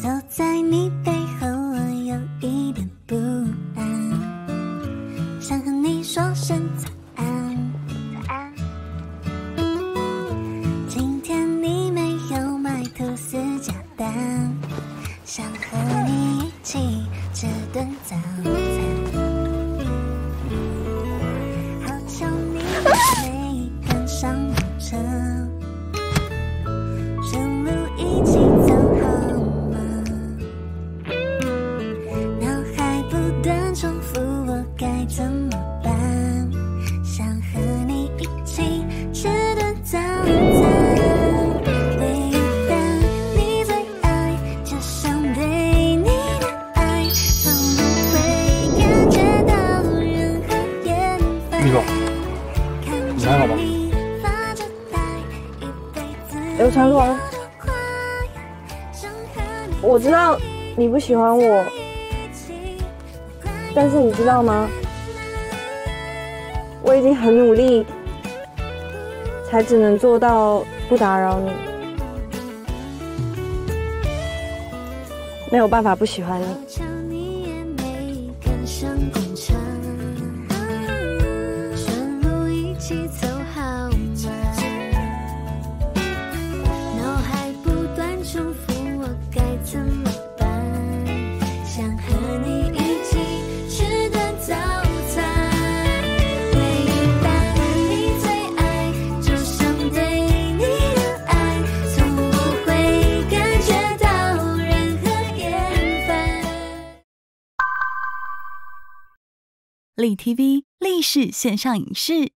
走在你背后，我有一点不安，想和你说声早安。早安。今天你没有买吐司、加蛋，想和你一起吃顿早餐。你说，你还好吧？流川枫，我知道你不喜欢我，但是你知道吗？我已经很努力，才只能做到不打扰你。没有办法不喜欢你。立 tv 立式线上影视。